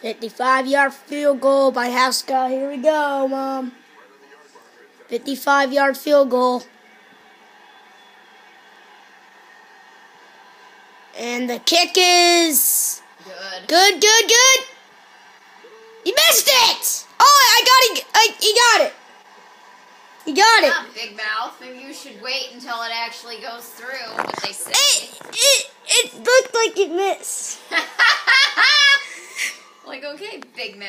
55 yard field goal by Haskell. Here we go, Mom. 55 yard field goal. And the kick is Good. good, good, good. He missed it. Oh, I got it. I, he got it. He got it. Big mouth. Maybe you should wait until it actually goes through. What they say. It, it, it looked like it missed. Like, okay, big mouth.